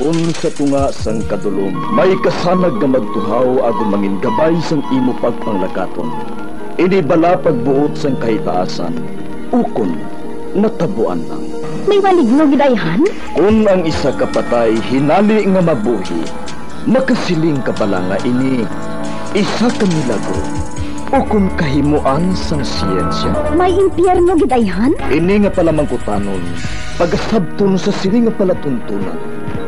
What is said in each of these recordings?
Kung sa tunga sang kadulom, may kasanag nga magtuhaw agon mangin gabay sang imo pagpanglakaton. Ini bala pagbuot sang kahitaasan, ukon natabuan lang. May maligno gidayhan? Kung ang isa ka patay hinali nga mabuhi, makasiling ka pala nga ini isa ka milagro o kung kahimuan sang siyensya. May impyerno gidayhan? Ini nga pala mangkutanon, pagasabton sa sini nga palatuntunan.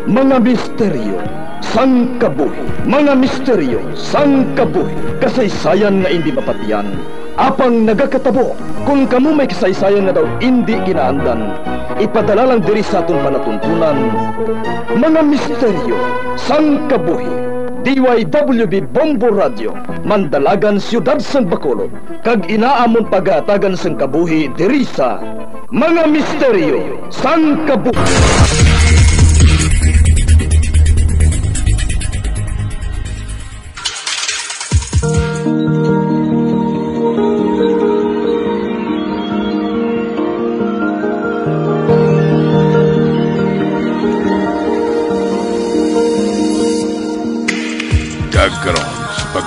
Mga misteryo, sang kabuhi. Mga misteryo, sang kabuhi. Kasaysayan nga hindi mapatiyan. Apang nagakatabo, kung kamo may kasaysayan nga daw hindi ginaandan, ipadala lang diri sa atong palatuntunan. Mga misteryo, sang kabuhi. DYWB Bombo Radio, Mandalagan Siyudad San Bacolod, kag inaamon pagatagan sang kabuhi diri Mga Misteryo sang Kabuhi.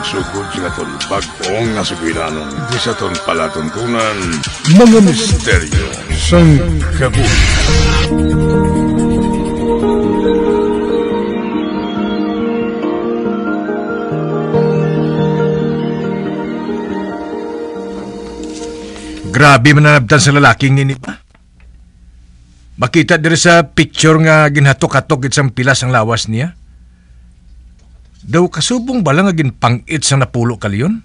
Sa pagsugod sa katon bagong nga sugilanon di sa ton palatuntunan mga misteryo sang kabuhi. Grabe mananabtan sa lalaking nini pa. Makita diri sa picture nga ginhatok-hatok isang pilas ang lawas niya. Daw kasubong bala nga ginpangit sa napulo kaliyon?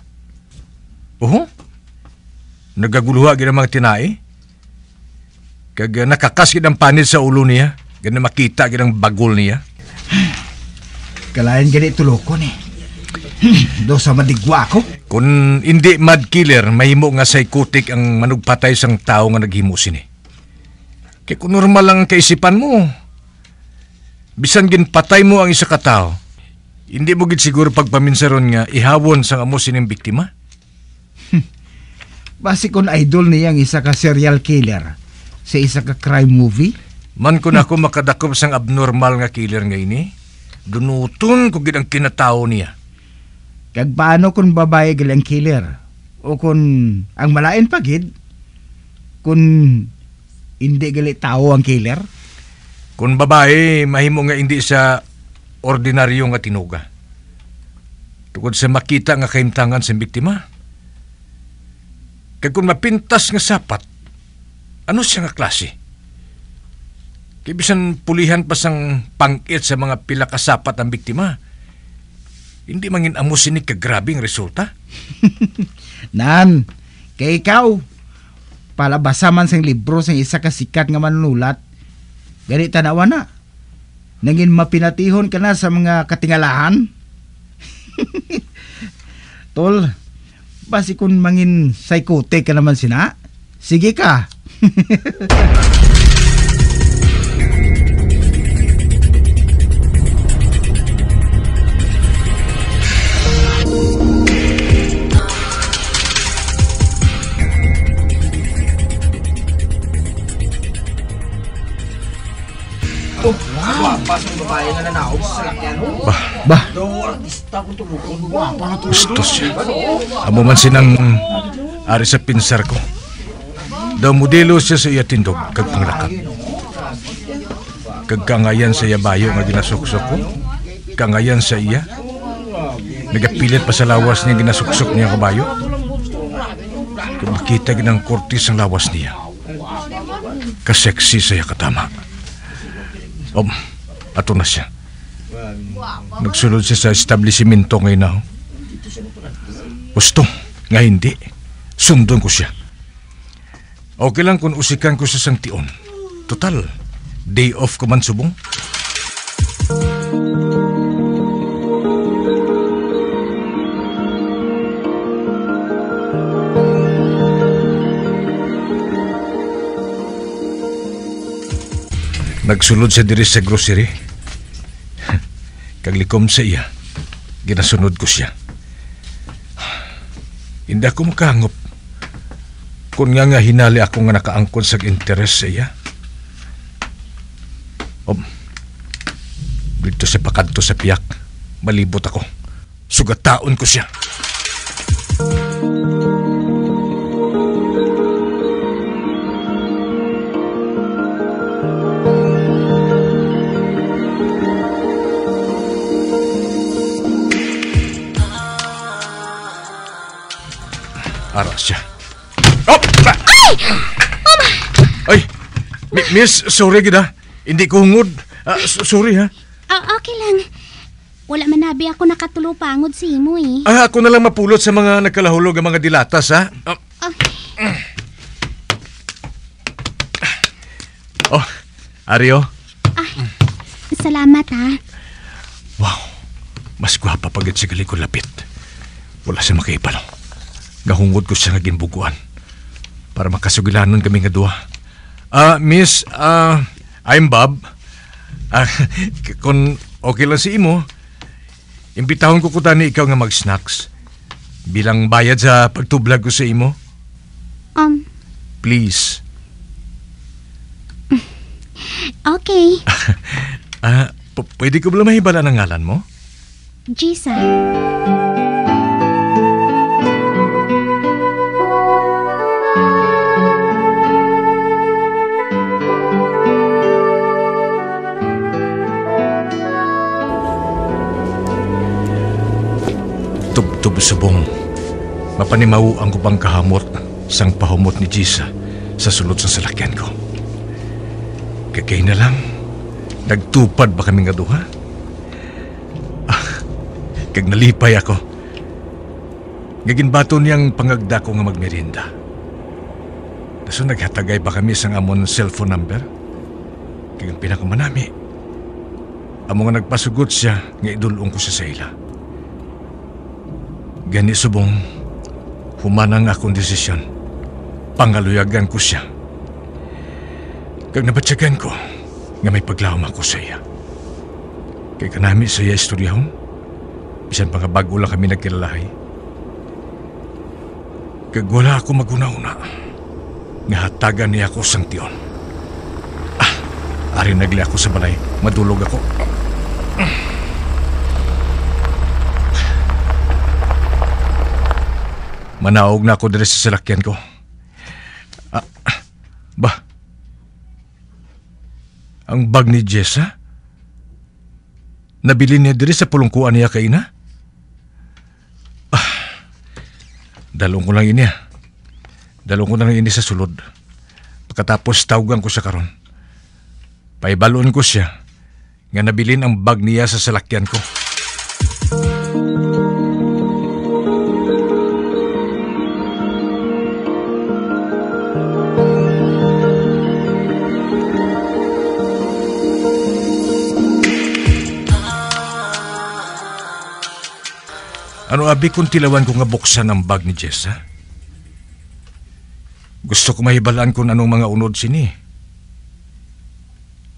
Oho? Nagaguluha gid ang mga tinai? Kag uh, nakakas gid ang panit sa ulo niya. Gana makita gid ang bagol niya. Kalayan gani tulokon eh. Do sa madigwa ko. Kung hindi mad killer, mahimo nga psychotic ang manugpatay sang tao nga naghimo sini. Kaya kung normal lang ang kaisipan mo, bisan ginpatay mo ang isa ka tao, hindi mo gid siguro pagpaminsaron nga ihawon sang amo sining biktima? Basi kon idol niya ang isa ka serial killer sa isa ka crime movie. Man kun ako makadakop sang abnormal nga killer nga ini, dunuton ko gid ang kinatao niya. Kag paano kung babae gali ang killer? O kung ang malain pa gid? Kung hindi gali tao ang killer? Kung babae, mahimo nga hindi sa ordinaryo nga tinuga. Tungkol sa makita nga kaimtangan sa biktima. Kaya kung mapintas nga sapat, ano siya nga klase? Kaya bisan pulihan pa sang pangit sa mga pila ka sapat ang biktima. Hindi mangin amo sinig kagrabing resulta. Nan, kay ikaw, palabasa man sang libro sang isa ka sikat nga manunulat, gani tanawa na. Nangin mapinatihon ka na sa mga katingalahan. Tol, basi kung mangin psychotic ka naman sina, sige ka. Bah, Gusto siya. Amo man sinang ari sa pinsar ko. Daw modelo siya sa iya tindog kag panglakat. Kag kangayan sa iya bayo nga ginasuksok ko. Kangayan sa iya. Nagapilit pa sa lawas niya ginasuksok niya kabayo. Kag makita ginang kortis ang lawas niya. Kaseksi sa iya katama. Om, ato na siya. Nagsulod siya sa establishmento ngayon na. Gusto, nga hindi. Sundon ko siya. Okay lang kung usikan ko sa sangtion. Total, day off ko man subong. Nagsulod siya diri sa grocery. Kaglikom sa iya, ginasunod ko siya. Hindi ako makahangop. Kung nga nga hinali ako nga nakaangkon sa interes sa iya. Om, Dito sa pakadto sa piyak, malibot ako. Sugataon ko siya. Ara siya. Oh! Ay! Ay! Mi- miss, sorry gida. Hindi ko hungod. Ah, s- sorry ha. Ah, okay lang. Wala man nabi ako nakatulupangod si imo eh. Ah, ako na lang mapulot sa mga nagkalahulog ang mga dilatas ha. Ah, Ah, oh, Ario. salamat ha. Wow. Mas gwapa pagit si gali ko lapit. Wala siya makaipalo. Gahungod ko siya nga ginbuguan. Para makasugilanon kami nga duha. Ah, miss, ah, I'm Bob. Ah, k- kung okay lang si imo, imbitahon ko ko tani ikaw nga mag-snacks. Bilang bayad sa pagtublag ko sa imo, Um, please. okay. Ah, p- pwede ko ba mahibala ng ngalan mo? Gisa. Tubtub subong. Mapanimaw ang kupang kahamot sang pahumot ni Jisa sa sulod sa salakyan ko. Kagay na lang, nagtupad ba kami nga duha? Ah, kag nalipay ako. Gaginbato niyang pangagda ko nga magmerinda. Kaso naghatagay pa kami sang amon cellphone number. Kag ang pinakamanami. Amo nga nagpasugot siya nga idulong ko siya sa ila. Gani subong, humanang akong desisyon. Pangaluyagan ko siya. Kag nabatsyagan ko, nga may paglawam ako sa iya. Kay kanami sa iya istoryahon, bisan pa nga bago lang kami nagkilalahay. Kag wala ako maguna-una, nga hatagan niya ako sang tiyon. Ah, ari nagli ako sa balay, madulog ako. Manaog na ako dire sa salakyan ko. Ah, ba? Ang bag ni Jessa? Nabili niya dire sa pulungkuan niya kay ina? Ah, dalong ko lang ini ah. Dalong ko lang ini sa sulod. Pagkatapos tawagan ko siya karon. Paibalon ko siya nga nabilin ang bag niya sa salakyan ko. Ano abi kung tilawan ko nga buksan ang bag ni Jessa? Gusto ko mahibalaan kung anong mga unod sini.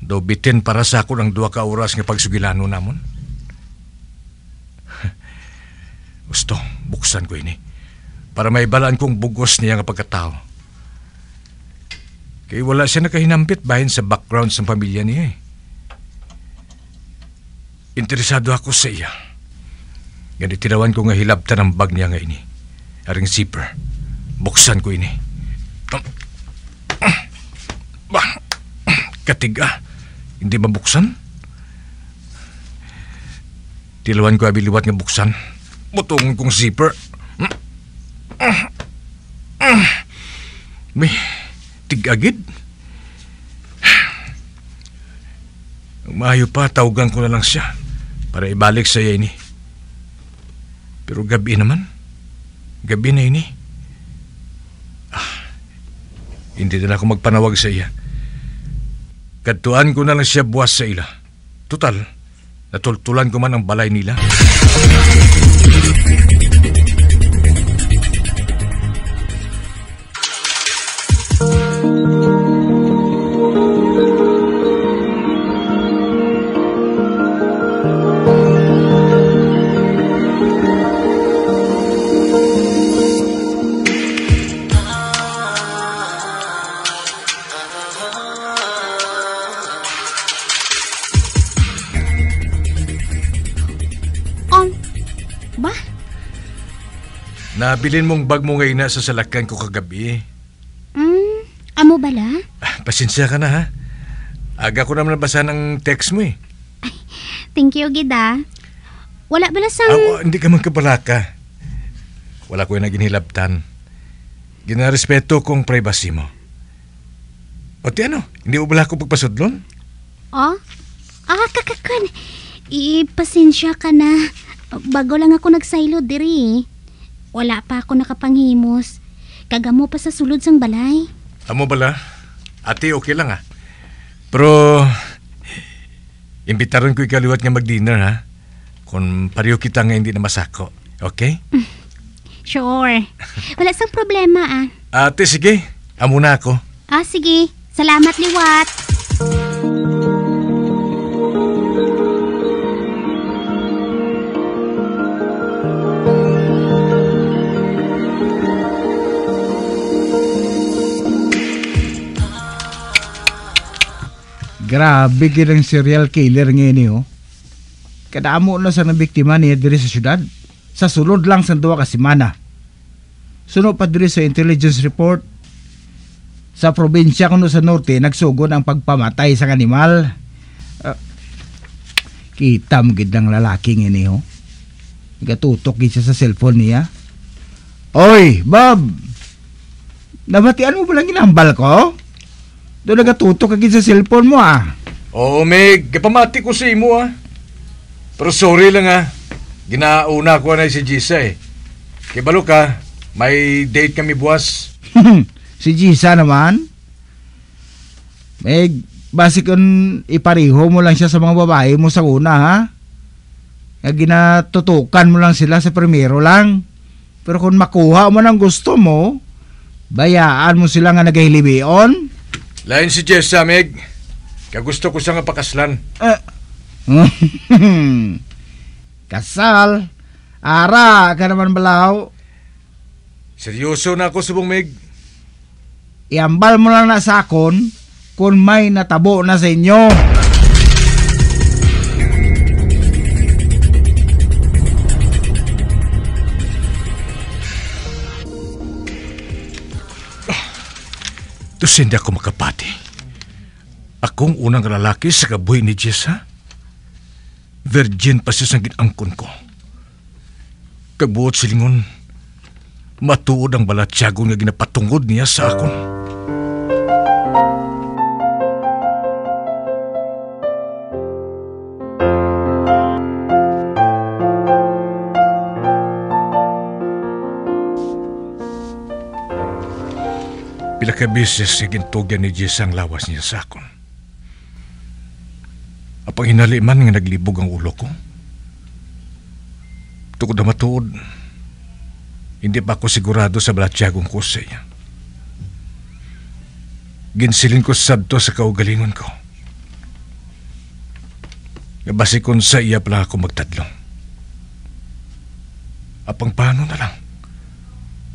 Do bitin para sa ako ng duwa ka oras nga pagsugilano namon. Gusto, buksan ko ini. Para mahibalaan kong bugos niya nga pagkatao. Kaya wala siya nakahinampit bahin sa background sa pamilya niya eh. Interesado ako sa iya. Ganit tinawan ko nga hilabtan ang bag niya nga ini. Aring zipper. Buksan ko ini. Bah, katiga. Hindi mabuksan? Tilawan ko abiliwat nga buksan. Butong kong zipper. May tigagid. Umayo pa, tawagan ko na lang siya para ibalik sa iya ini. Pero gabi naman. Gabi na ini. Ah, hindi na ako magpanawag sa iya. Kadtuan ko na lang siya buwas sa ila. Total, natultulan ko man ang balay nila. Nabilin mong bag mo ngayon na sa salakyan ko kagabi. Hmm, amo bala? Ah, pasensya ka na ha. Aga ko naman nabasa ng text mo eh. Thank you, Gida. Wala bala sang... Ah, hindi ka man kabalaka. Wala ko yung naginhilabtan. Ginarespeto kong privacy mo. O ti ano, hindi mo bala ko pagpasudlon? Oh? Ah, kakakon. Ipasensya ka na. Bago lang ako nagsaylo diri. Wala pa ako nakapanghimos. Kagamo pa sa sulod sang balay. Amo bala? Ate, okay lang ah. Pero, imbitaron ko ikaliwat nga mag-dinner ha. Kung pareho kita nga hindi na masako. Okay? Sure. Wala sang problema ah. Ate, sige. Amo na ako. Ah, sige. Salamat, Liwat. Grabe gid ang serial killer ngayon eh, oh. Kadamo na sa nabiktima niya diri sa syudad. Sa sulod lang sa duwa ka semana. Suno pa diri sa intelligence report. Sa probinsya kuno sa norte nagsugod ang pagpamatay sa animal. Ah, kita mo gid ang lalaki ngayon eh, oh. Nagatutok gid siya sa cellphone niya. Oy, Bob! Nabatian mo ba lang ginambal ko? Doon nagatutok ka gid sa cellphone mo ah. Oo, Meg. Kapamati ko sa imo ah. Pero sorry lang ah. Ginauna ko na si Gisa eh. Kibalo ka, may date kami buwas. si Gisa naman. Meg, basi kung ipariho mo lang siya sa mga babae mo sa una ha. Nga ginatutukan mo lang sila sa primero lang. Pero kung makuha mo ng gusto mo, bayaan mo sila nga nagahilibion. Lain si Jessa, Meg. Kagusto ko siya nga pakaslan. Eh, Kasal. Ara ka naman balaw. Seryoso na ako, subong Meg. Iambal mo lang na sa akon kung may natabo na sa inyo. Tapos hindi ako makapati. Akong unang lalaki sa kabuhi ni Jessa. Virgin pa siya sa ginangkon ko. Kagbuot silingon, matuod ang balatyago nga ginapatungod niya sa akon. Pila ka beses nga gintugyan ni Jessa ang lawas niya sa akon. Apang hinali man nga naglibog ang ulo ko. Tukod na matuod, hindi pa ako sigurado sa balatyagong ko sa iya. Ginsilin ko sabto sa kaugalingon ko. Nga kon sa iya pala ako magtadlong. Apang paano na lang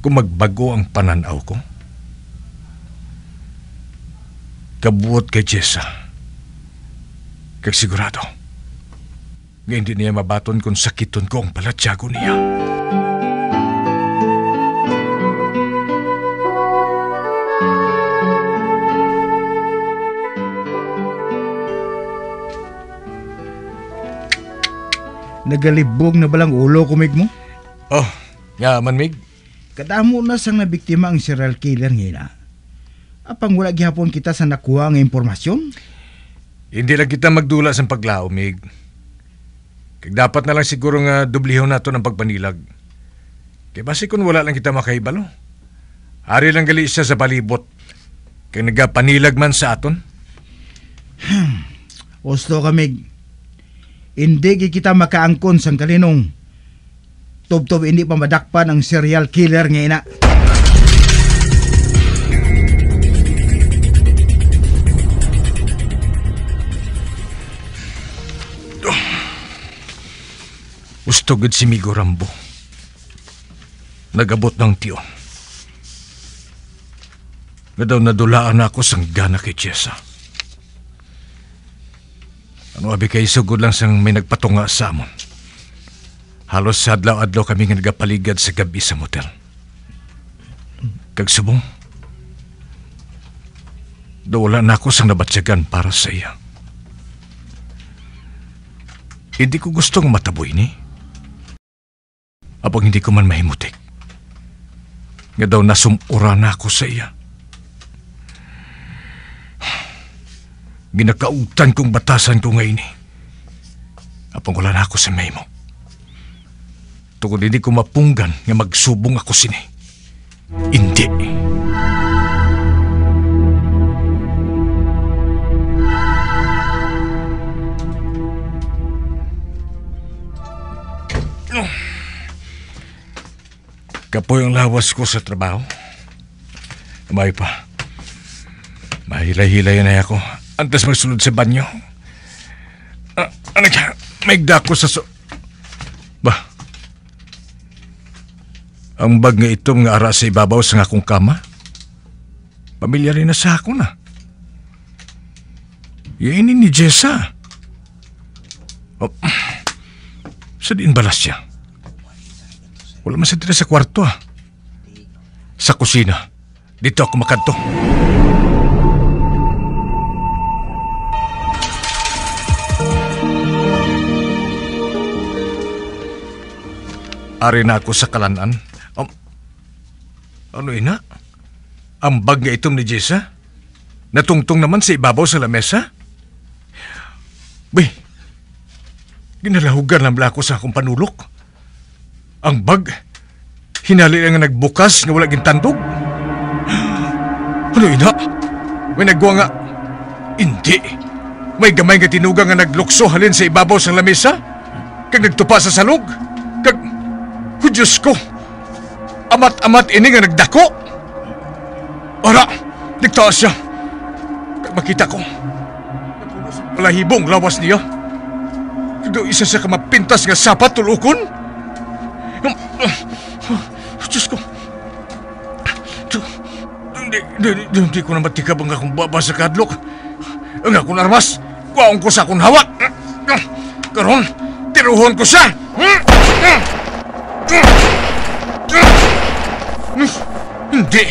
kung magbago ang pananaw ko? Kabuot kay Jessa. Kag sigurado. Nga hindi niya mabaton kung sakiton ko ang palatyago niya. Nagalibog na balang ulo kumig mo? Oh, nga man, Mig. Kadamo na sang nabiktima ang serial killer ngina. Apang wala gihapon kita sa nakuha nga impormasyon? Hindi lang kita magdula sa paglao, Mig. Kag dapat na lang siguro nga dublihon nato ng pagpanilag. Kaya basi kung wala lang kita makaibalo. Ari lang gali siya sa palibot. Kaya nagapanilag man sa aton. Osto kamig. Hindi gi kita makaangkon sang kalinong. Tubtob hindi pa madakpan ang serial killer nga ina. Gusto gud si Migo Rambo. Nagabot ng tiyon. Nga daw nadulaan ako sang gana kay Chesa. Ano abi kay sugod lang sang may nagpatunga sa amon. Halos adlaw-adlaw kami nga nagapaligad sa gabi sa motel. Kag subong, daw wala na ako sang nabatsyagan para sa iya. Hindi ko gustong mataboy ni. Apang hindi ko man mahimutik. Nga daw nasumura na ako sa iya. Ginakautan kong batasan ko ngayon eh. Apang wala na ako sa may mo. Tungkol hindi ko mapunggan nga magsubong ako sini. Hindi. Kapoy ang lawas ko sa trabaho. May pa. Mahilay-hilay na ako. Antes magsulod sa banyo. Ah, ano ka? May ko sa so... Ba? Ang bag nga itong nga ara sa ibabaw sa akong kama? Pamilya rin na sa ako na. Yan ni Jessa. Oh, sa diin balas siya. Wala man sa tira sa kwarto ah. Sa kusina. Dito ako makanto. Ari na ako sa kalanan. Um, ano ina? Ang bag nga itom ni Jessa? Natungtong naman sa ibabaw sa lamesa? Bay, ginalahugan na ako sa akong panulok. Ang bag, hinali nga nagbukas nga wala gintandog. Ano ina? May nagwa nga, hindi. May gamay nga tinuga nga naglukso halin sa ibabaw sa lamesa? Kag nagtupa sa salog? Kag, oh ko, amat-amat ini nga nagdako. Ora, nagtaas siya. Kag makita ko, palahibong lawas niya. Kag isa sa kamapintas nga sapat tulukon. Hindi, ko na matikab ang akong baba sa kadlok. Ang akong armas, kuwaon ko sa akong hawak. Karon, tiruhon ko siya. Hindi.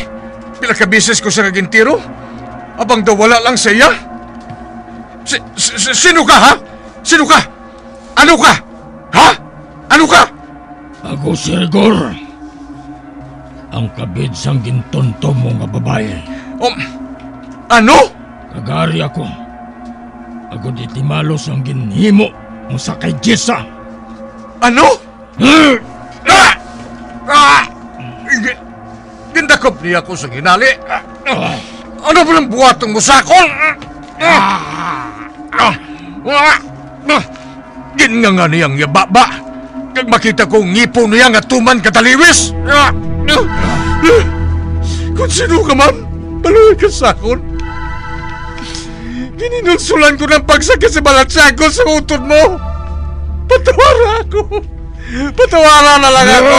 Pila ka bisis ko siya naging tiro? Abang daw wala lang sa iya? Si, si- sino ka, ha? Sino ka? Ano ka? Ha? Ano ka? Ako si Rigor. Ang kabid sang gintonto mo nga babae. Um, ano? Kagari ako. Ako di timalos ang ginhimo mo sa kay Jessa. Ano? Ah! Ah! Gi- Gindakop niya ako sa ginali. Ah! Ano ba ng buhatong mo sa akon? Ah! Ah! Ah! Ah! Gin nga nga niyang yababa. Kag makita kong ngipo niya nga tuman kataliwis. Ah! Ah! Kung sino ka man, paluwi ka sa akon. Gininulsulan ko ng pagsakit sa balatsako sa utod mo. Patawara ako. Patawara na lang ako.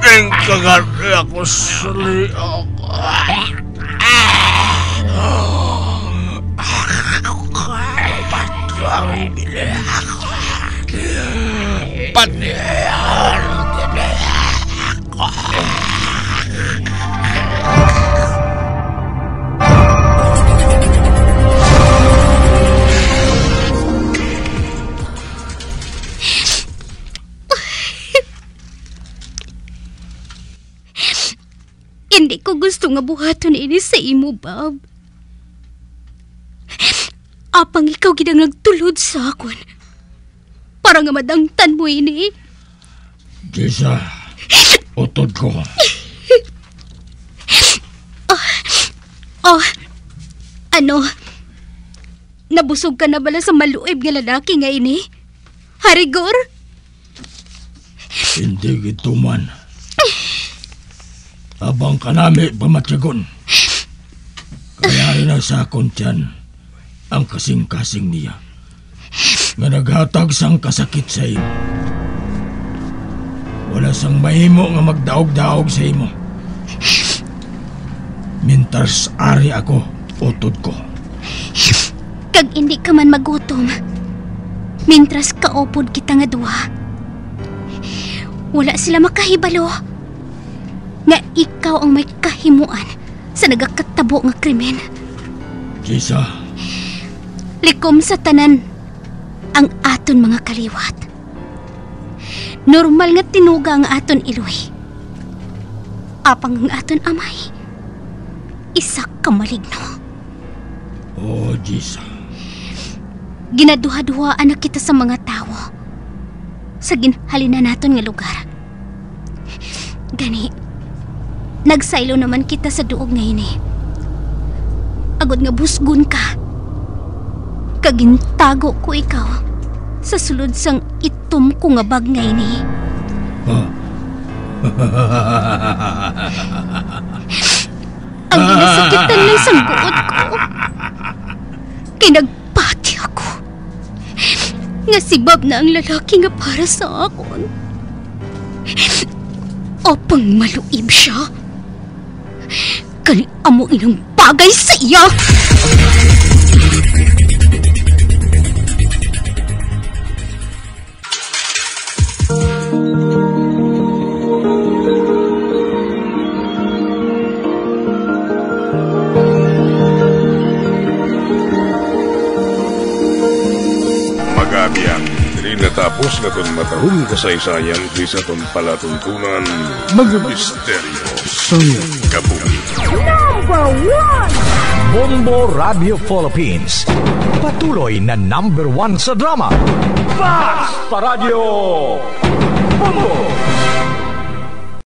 Ang kagari ako sa liok. Pati Hindi ko gusto nga buhaton ini sa imo, Bob. Apang ikaw gidang nagtulod sa akon. Para nga madangtan mo ini. Jessa, utod ko. Oh, ano? Nabusog ka na bala sa maluib nga lalaki nga ini? Harigor? Hindi gito man. Abang kanami pamatyagon. Kaya na sa akon tiyan ang kasing-kasing niya. Nga naghatag sang kasakit sa imo. Wala sang mahimo nga magdaog-daog sa imo. Mintars ari ako, utod ko. Kag hindi ka man magutom. Mintras kaupod kita nga duha. Wala sila makahibalo. Nga ikaw ang may kahimuan sa nagakatabo nga krimen. Jisa, Likom sa tanan ang aton mga kaliwat. Normal nga tinuga ang aton iloy. Apang ang aton amay. Isa ka maligno. oh Jisa, Ginaduha-duhaan na kita sa mga tao. Sa ginhalina naton nga lugar. Gani, nagsaylo naman kita sa duog ngayon eh. Agod nga busgun ka. Kagintago ko ikaw sa sulod sang itom ko nga bag ngayon eh. Ang ginasakitan lang sang buot ko. Kinagpati ako. Nasibab na ang lalaki nga para sa akon. Opang maluib siya. Kani amo inang bagay sa iya. Natapos na ton matahong kasaysayan di sa ton palatuntunan mga misteryo sa kabuhi. Bombo Radio Philippines. Patuloy na number one sa drama. Fast Paradio Bombo!